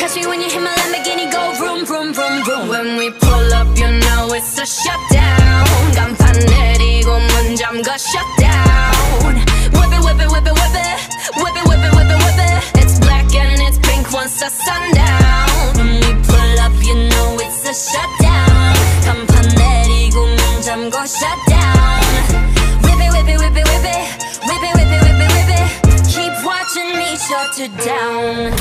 Catch me when you hit my Lamborghini go vroom vroom vroom vroom When we pull up you know it's a shutdown 간판 내리고 문 잠가 shutdown Whip it whip it whip it whip it Whip it whip it whip it whip it It's black and it's pink once the sundown When we pull up you know it's a shutdown 간판 내리고 문 잠가 shutdown Whip it whip it whip it whip it Whip it whip it whip it whip it Keep watching me shut it down